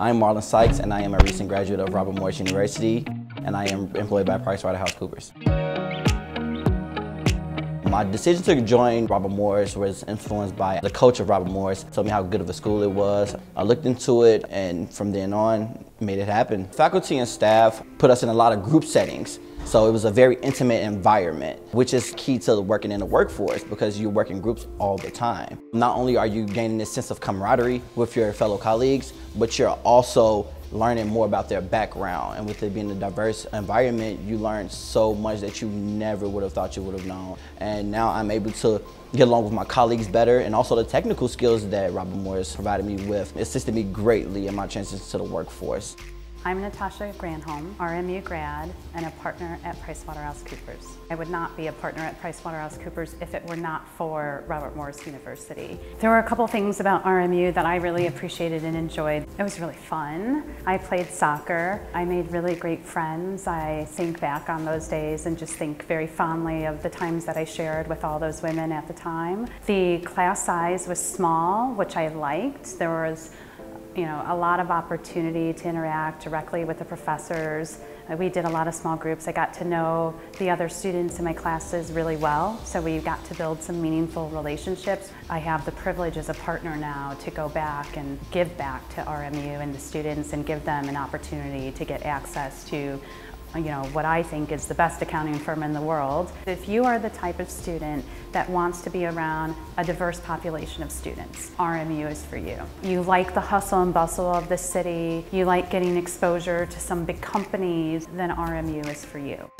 I'm Marlon Sykes and I am a recent graduate of Robert Morris University and I am employed by PricewaterhouseCoopers. My decision to join Robert Morris was influenced by the coach of Robert Morris, told me how good of a school it was. I looked into it and from then on made it happen. Faculty and staff put us in a lot of group settings. So it was a very intimate environment, which is key to working in the workforce because you work in groups all the time. Not only are you gaining this sense of camaraderie with your fellow colleagues, but you're also learning more about their background. And with it being a diverse environment, you learn so much that you never would have thought you would have known. And now I'm able to get along with my colleagues better and also the technical skills that Robert Morris provided me with assisted me greatly in my transition to the workforce. I'm Natasha Granholm, RMU grad and a partner at PricewaterhouseCoopers. I would not be a partner at PricewaterhouseCoopers if it were not for Robert Morris University. There were a couple things about RMU that I really appreciated and enjoyed. It was really fun. I played soccer. I made really great friends. I think back on those days and just think very fondly of the times that I shared with all those women at the time. The class size was small, which I liked. There was you know, a lot of opportunity to interact directly with the professors. Uh, we did a lot of small groups. I got to know the other students in my classes really well, so we got to build some meaningful relationships. I have the privilege as a partner now to go back and give back to RMU and the students and give them an opportunity to get access to you know, what I think is the best accounting firm in the world. If you are the type of student that wants to be around a diverse population of students, RMU is for you. You like the hustle and bustle of the city, you like getting exposure to some big companies, then RMU is for you.